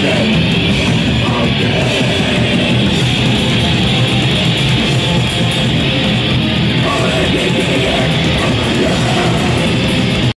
Friday.